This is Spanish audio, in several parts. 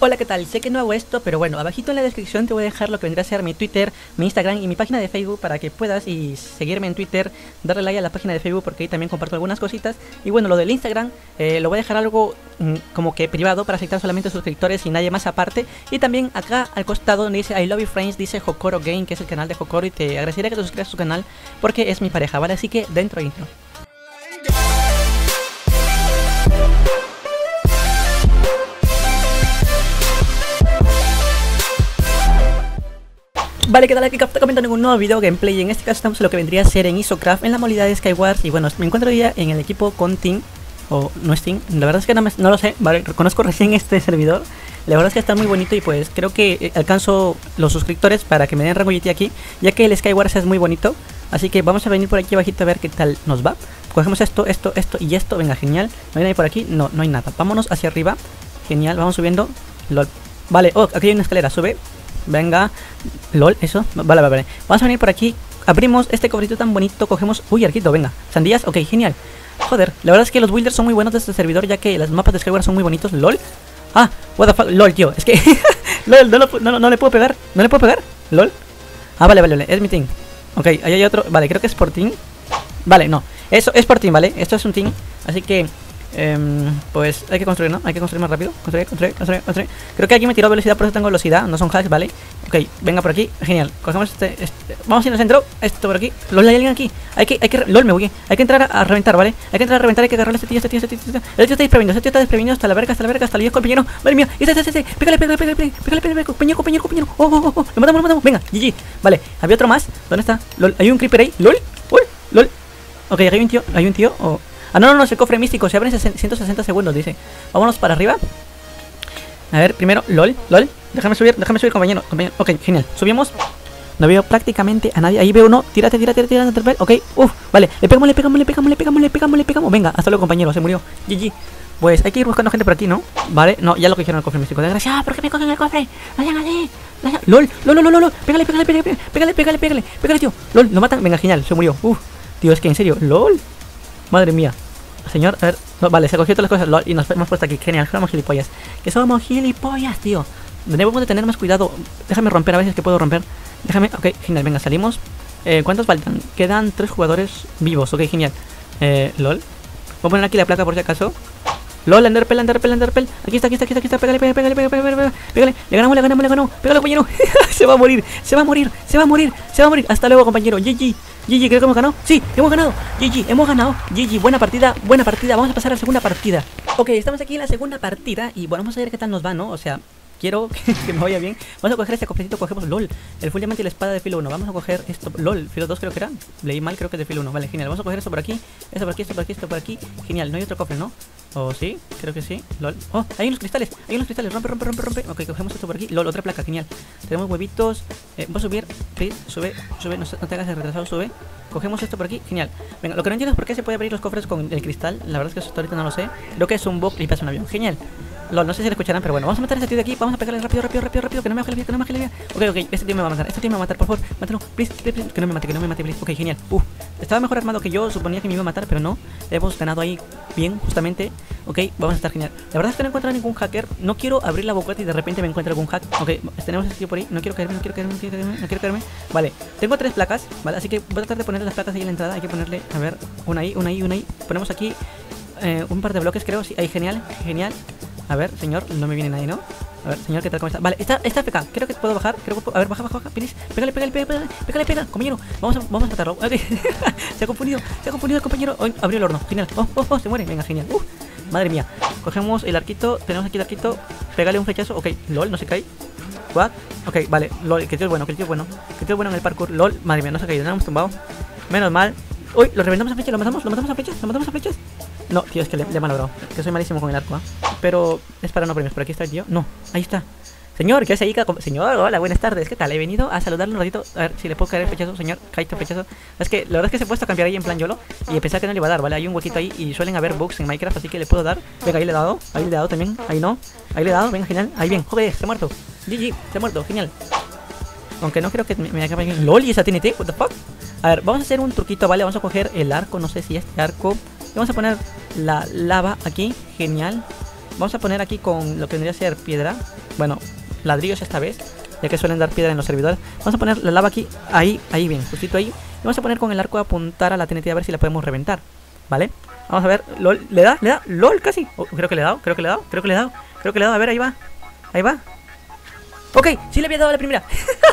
Hola, ¿qué tal? Sé que no hago esto, pero bueno, abajito en la descripción te voy a dejar lo que vendrá a ser mi Twitter, mi Instagram y mi página de Facebook para que puedas y seguirme en Twitter, darle like a la página de Facebook porque ahí también comparto algunas cositas. Y bueno, lo del Instagram eh, lo voy a dejar algo mm, como que privado para aceptar solamente suscriptores y nadie más aparte. Y también acá al costado donde dice I Love You Friends dice Hokoro Game, que es el canal de Hokoro y te agradecería que te suscribas a su canal porque es mi pareja, ¿vale? Así que dentro intro. Vale, ¿qué tal? Aquí está comentando un nuevo video gameplay. En este caso estamos en lo que vendría a ser en Isocraft, en la modalidad de Skywars. Y bueno, me encuentro ya en el equipo con Team, o no es Team, la verdad es que no, lo sé, vale, reconozco recién este servidor. La verdad es que está muy bonito y pues creo que eh, alcanzo los suscriptores para que me den rango aquí, ya que el Skywars es muy bonito. Así que vamos a venir por aquí abajito a ver qué tal nos va. Cogemos esto, esto, esto y esto. Venga, genial. ¿No hay nadie por aquí? No, no hay nada. Vámonos hacia arriba. Genial, vamos subiendo. Vale, oh, aquí hay una escalera. Sube. Venga. LOL, eso. Vale, vale, vale. Vamos a venir por aquí. Abrimos este cobrito tan bonito. Cogemos. Uy, arquito, venga. Sandías, ok, genial. Joder, la verdad es que los builders son muy buenos de este servidor, ya que los mapas de Skyward son muy bonitos. LOL. Ah, what the fuck. LOL, tío. Es que. LOL, no, no, le puedo pegar. ¿No le puedo pegar? LOL. Ah, vale, vale, vale. Es mi team. Ok, ahí hay otro. Vale, creo que es por team. Vale, no. Eso es por team, ¿vale? Esto es un team. Así que Em, pues hay que construir, ¿no? Hay que construir más rápido. Construir, construir, construir, construir. Creo que aquí me tiró velocidad, por eso tengo velocidad. No son hacks, ¿vale? Ok, venga por aquí. Genial. Cogemos este. este. Vamos a ir al centro. Esto por aquí. LOL, hay alguien aquí. Hay que, hay que. LOL, me voy. Hay que entrar a, reventar, ¿vale? Hay que entrar a reventar. Hay que agarrar este tío, este tío, este tío. Este tío, este tío está desprevenido. Este tío está desprevenido hasta la verga, hasta la verga, hasta el 10 compañero. Madre mía. Este, este, este. Pégale, pégale, pégale, pégale, pégale, compañero, compañero, compañero. Oh, oh, oh. Lo matamos, lo matamos. Venga, GG. Vale, había otro más. ¿Dónde está? Hay un creeper ahí. LOL, LOL, hay un tío, hay un tío. Oh. Ah, no, no, no, es el cofre místico. Se abre en 160 segundos, dice. Vámonos para arriba. A ver, primero, LOL, LOL. Déjame subir, déjame subir, compañero. compañero. Ok, genial. Subimos. No veo prácticamente a nadie. Ahí veo uno. Tírate, tírate, tírate, tírate. Ok, uff, vale. Le pegamos, le pegamos, le pegamos, le pegamos, le pegamos, le pegamos. Venga, hasta luego, compañero. Se murió. GG. Pues hay que ir buscando gente por aquí, ¿no? Vale, no, ya lo cogieron el cofre místico. Desgraciado, ¿por qué me cogen el cofre? Vayan así. LOL, LOL, LOL, LOL, LOL. Pégale, pégale, pégale, pégale, pégale, pégale, pégale, tío. LOL, lo matan. Venga, genial, se murió. Uf, tío, es que en serio, LOL. Madre mía. Señor, a ver, vale, se cogió todas las cosas y nos hemos puesto aquí. Genial, somos gilipollas. Que somos gilipollas, tío. Debemos de tener más cuidado. Déjame romper a veces que puedo romper. Déjame, ok, genial, venga, salimos. Eh, ¿Cuántos faltan? Quedan tres jugadores vivos, ok, genial. Eh, LOL. Voy a poner aquí la placa por si acaso. LOL, Enderpell, Enderpell, Enderpell. Aquí está, aquí está, aquí está, aquí está. Pégale, pégale, pégale, pégale, pégale, pégale. Le ganamos, le ganamos, le ganamos. Pégale, compañero. se va a morir, se va a morir, se va a morir, se va a morir. Hasta luego, compañero. GG. GG, creo que hemos ganado. Sí, hemos ganado. GG, hemos ganado. GG, buena partida, buena partida. Vamos a pasar a la segunda partida. Ok, estamos aquí en la segunda partida y bueno, vamos a ver qué tal nos va, ¿no? O sea, quiero que me vaya bien. Vamos a coger este cofrecito, cogemos LOL. El full diamante y la espada de filo 1. Vamos a coger esto, LOL, filo 2 creo que era. Leí mal, creo que es de filo 1. Vale, genial. Vamos a coger esto por aquí, esto por aquí, esto por aquí, esto por aquí. Genial, no hay otro cofre, ¿no? ¿O sí? Creo que sí. LOL. Oh, hay unos cristales, hay unos cristales. Rompe, rompe, rompe, rompe. Ok, cogemos esto por aquí. LOL, otra placa, genial. Tenemos huevitos. Eh, voy a subir, sube, sube, no, no te hagas el retrasado, sube. Cogemos esto por aquí, genial. Venga, lo que no entiendo es por qué se puede abrir los cofres con el cristal. La verdad es que eso ahorita no lo sé. Creo que es un bug y pasa un avión. Genial. LOL, no sé si lo escucharán, pero bueno, vamos a matar a este tío de aquí. Vamos a pegarle rápido, rápido, rápido, rápido. Que no me baje la vida, que no me baje la vida. Ok, ok, este tío me va a matar. Este tío me va a matar, por favor. Mátalo, please, please, please. Que no me mate, que no me mate, please. Ok, genial. Estaba mejor armado que yo. Suponía que me iba a matar, pero no. Hemos ganado ahí bien, justamente. Ok, vamos a estar genial. La verdad es que no encuentro ningún hacker. No quiero abrir la boca y de repente me encuentro algún hack. Ok, tenemos este tío por ahí. No quiero caerme, no quiero caerme, no quiero caerme, no quiero caerme. Vale, tengo tres placas, ¿vale? Así que voy a tratar de poner las placas ahí en la entrada. Hay que ponerle, a ver, una ahí, una ahí, una ahí. Ponemos aquí eh, un par de bloques, creo. Sí, ahí, genial, genial. A ver, señor, no me viene nadie, ¿no? A ver, señor, ¿qué tal? ¿Cómo está? Vale, está, está FK. Creo que puedo bajar. Creo que A ver, baja, baja, baja. Please. Pégale, pégale, pégale, pégale, pégale, compañero. Vamos a, vamos a matarlo. se ha confundido, se ha confundido compañero. Hoy abrió el horno. Genial. Oh, oh, oh, se muere. Venga, genial. Uh, madre mía. Cogemos el arquito. Tenemos aquí el arquito. Pégale un flechazo. Ok, lol, no se cae. What? Ok, vale. Lol, que tío es bueno, que tío es bueno. Que tío es bueno en el parkour. Lol, madre mía, no se ha caído. No hemos tumbado. Menos mal. Uy, lo reventamos a flechas, lo matamos, lo matamos a flechas, lo matamos a flechas. No, tío, es que le, le he malogrado. Que soy malísimo con el arco, ¿eh? Pero es para no premios. Por aquí está el tío. No, ahí está. Señor, ¿qué hace ahí? Señor, hola, buenas tardes. ¿Qué tal? He venido a saludarle un ratito. A ver si le puedo caer el pechazo, señor. Caíste el pechazo. Es que la verdad es que se ha puesto a cambiar ahí en plan YOLO. Y pensaba que no le iba a dar, ¿vale? Hay un huequito ahí y suelen haber bugs en Minecraft, así que le puedo dar. Venga, ahí le he dado. Ahí le he dado también. Ahí no. Ahí le he dado. Venga, genial. Ahí bien. Joder, se ha muerto. GG, se ha muerto. Genial. Aunque no creo que me, me acabe. LOL, ¿y esa TNT? ¿What the fuck? A ver, vamos a hacer un truquito, ¿vale? Vamos a coger el arco. No sé si este arco. Vamos a poner la lava aquí. Genial. Vamos a poner aquí con lo que vendría a ser piedra. bueno, ladrillos esta vez, ya que suelen dar piedra en los servidores. Vamos a poner la lava aquí, ahí, ahí bien, justito ahí. Y vamos a poner con el arco a apuntar a la TNT a ver si la podemos reventar, ¿vale? Vamos a ver, LOL, ¿le da? ¿Le da? LOL casi. Oh, creo que le he dado, creo que le he dado, creo que le he dado, creo que le he dado. A ver, ahí va, ahí va. Ok, sí le había dado la primera.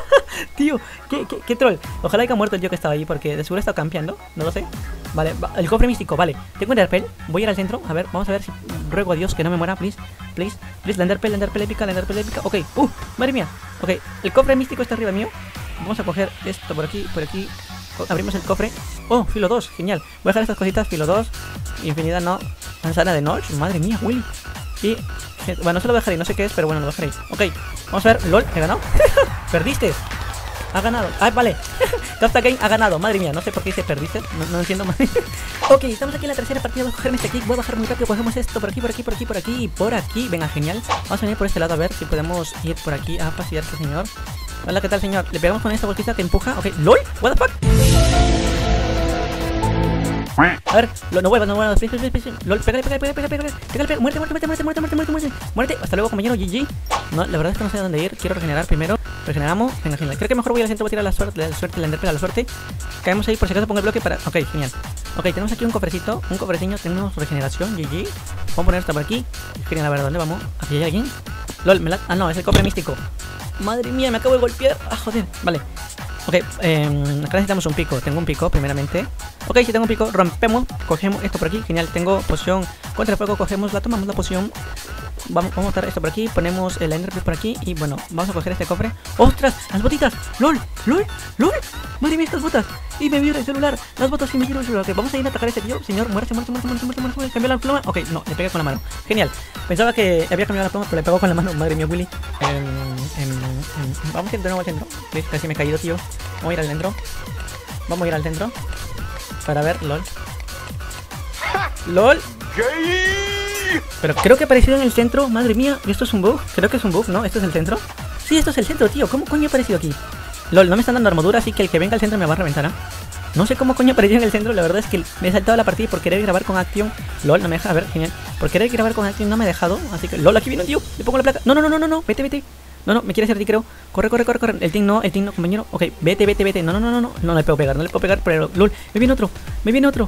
tío, ¿qué, qué, qué, troll. Ojalá haya muerto el tío que estaba ahí porque de seguro está campeando. No lo sé. Vale, el cofre místico, vale. Tengo Enderpell. Voy a ir al centro. A ver, vamos a ver si ruego a Dios que no me muera, please. Please, please, la Enderpell, la Enderpell épica, la Enderpell épica. Ok, uh, madre mía. Ok, el cofre místico está arriba mío. Vamos a coger esto por aquí, por aquí. Abrimos el cofre. Oh, filo 2, genial. Voy a dejar estas cositas, filo 2. Infinidad no. Manzana de noche. Madre mía, Willy. Y bueno, se lo dejaré, no sé qué es, pero bueno, lo dejaré. Ok, vamos a ver. LOL, ¿he ganado? Perdiste ha ganado. Ah, vale. Kafta Game ha ganado. Madre mía, no sé por qué dice perdices. No, no entiendo más. ok, estamos aquí en la tercera partida. Voy a cogerme este click. Voy a bajar muy rápido. Cogemos esto por aquí, por aquí, por aquí, por aquí y por aquí. Venga, genial. Vamos a venir por este lado a ver si podemos ir por aquí a pasear señor. Hola, ¿qué tal, señor? Le pegamos con esta bolsita que empuja. Ok, LOL, what the fuck. A ver, lo, no vuelvas, no vuelvas. LOL, pégale, pégale, pégale, pégale, pégale, pégale, pégale. Muerte, muerte, muerte, muerte, muerte, muerte, muerte, muerte. Hasta luego, compañero GG. No, la verdad es que no sé dónde ir. Quiero regenerar primero. Regeneramos, venga, genial. Creo que mejor voy al centro, voy a tirar la suerte, la suerte, la enderpela, la suerte. Caemos ahí, por si acaso pongo el bloque para. Ok, genial. Ok, tenemos aquí un cofrecito, un cofrecillo, tenemos regeneración, GG. Vamos a poner esto por aquí. Genial, a ver, ¿dónde vamos? ¿Aquí hay alguien? LOL, me la... Ah, no, es el cofre místico. Madre mía, me acabo de golpear. Ah, joder, vale. Ok, eh, acá necesitamos un pico. Tengo un pico, primeramente. Ok, si tengo un pico, rompemos, cogemos esto por aquí. Genial, tengo poción contra el fuego, cogemos, la tomamos la poción. Vamos, vamos a botar esto por aquí, ponemos el Ender por aquí y bueno, vamos a coger este cofre. ¡Ostras! ¡Las botitas! ¡Lol! ¡Lol! ¡Lol! ¡Madre mía, estas botas! Y me vio el celular, las botas y me vio el celular. Ok, vamos a ir a atacar a este tío. Señor, muerte, muerte, muerte, muerte, muerte, muerte, ¿Cambió la pluma? Ok, no, le pegué con la mano. Genial. Pensaba que había cambiado la pluma, pero le pegó con la mano. Madre mía, Willy. vamos a ir de nuevo al centro. Casi me he caído, tío. Vamos a ir al centro. Vamos a ir al centro. Para ver, LOL. LOL. Pero creo que ha aparecido en el centro. Madre mía, ¿esto es un bug? Creo que es un bug, ¿no? ¿Esto es el centro? Sí, esto es el centro, tío. ¿Cómo coño ha aparecido aquí? LOL, no me están dando armadura, así que el que venga al centro me va a reventar, ¿ah? No sé cómo coño apareció en el centro, la verdad es que me he saltado la partida por querer grabar con Action. LOL, no me deja, a ver, genial. Por querer grabar con Action no me ha dejado, así que... LOL, aquí viene un tío, le pongo la placa. No, no, no, no, no, no, vete, vete. No, no, me quiere hacer ti, creo. Corre, corre, corre, corre. El team no, el team no, compañero. Ok, vete, vete, vete. No, no, no, no, no. No le puedo pegar, no le puedo pegar, pero LOL. Me viene otro, me viene otro.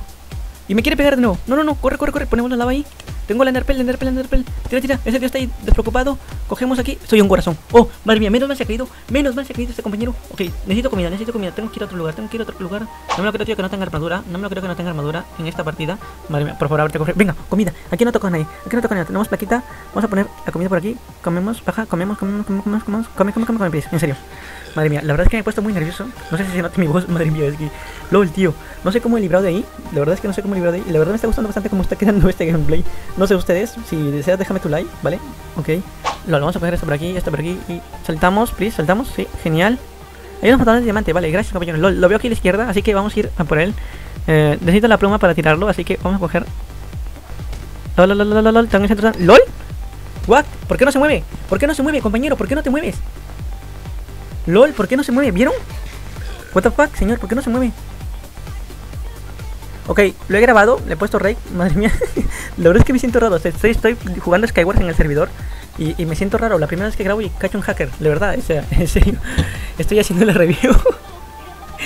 Y me quiere pegar de nuevo. No, no, no, corre, corre, corre. Ponemos la lava ahí. Tengo la Enderpell, la Enderpell, la Enderpell. Tira, tira. Ese tío está ahí despreocupado. Cogemos aquí. Soy un corazón. Oh, madre mía, menos mal se ha caído. Menos mal se ha caído este compañero. Ok, necesito comida, necesito comida. Tengo que ir a otro lugar, tengo que ir a otro lugar. No me lo creo, tío, que no tenga armadura. No me lo creo que no tenga armadura en esta partida. Madre mía, por favor, ábrete cofre. Venga, comida. Aquí no toca nadie. Aquí no toca nadie. Tenemos plaquita. Vamos a poner la comida por aquí. Comemos, baja, comemos, comemos, comemos, comemos, comemos. Come, come, come, please. En serio. Madre mía, la verdad es que me he puesto muy nervioso. No sé si se nota mi voz, madre mía, es que. LOL, tío. No sé cómo he librado de ahí. La verdad es que no sé cómo he librado de ahí. La verdad me está gustando bastante cómo está este gameplay. No sé ustedes. Si deseas, déjame tu like, ¿vale? Ok. LOL, vamos a coger esto por aquí, esto por aquí. Y saltamos, please, saltamos. Sí, genial. Hay unos botones de diamante, vale, gracias compañero. Lo veo aquí a la izquierda, así que vamos a ir a por él. Eh, necesito la pluma para tirarlo, así que vamos a coger. LOL, LOL, LOL, LOL, LOL, ¿Están en el centro? LOL. What? ¿Por qué no se mueve? ¿Por qué no se mueve, compañero? ¿Por qué no te mueves? LOL, ¿por qué no se mueve? ¿Vieron? What the fuck, señor, ¿por qué no se mueve? Ok, lo he grabado, le he puesto rey, madre mía. la verdad es que me siento raro. Estoy, estoy jugando Skyward en el servidor y, y, me siento raro. La primera vez que grabo y cacho un hacker, de verdad, o sea, en serio. Estoy haciendo la review.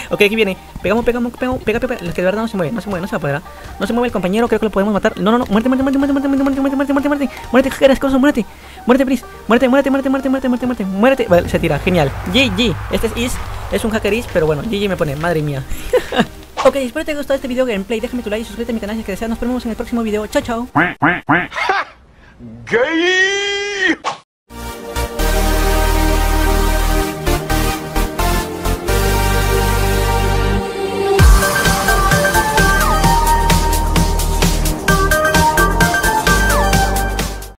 ok, aquí viene. Pegamos, pegamos, pegamos, pega, pega. Es que de verdad no se mueve, no se mueve, no se va a poder. No se mueve el compañero, creo que lo podemos matar. No, no, no, muerte, muerte, muerte, muerte, muerte, muerte, muerte, muerte, muerte, muerte, muerte, hacker, escoso, muerte. Muerte, please. Muerte, muerte, muerte, muerte, muerte, muerte, muerte, muerte. Vale, se tira, genial. GG. Este es Is, es un hacker Is, pero bueno, GG me pone, madre mía. Ok, espero que te haya gustado este video gameplay. Déjame tu like y suscríbete a mi canal si que deseas. Nos vemos en el próximo video. Chao, chao.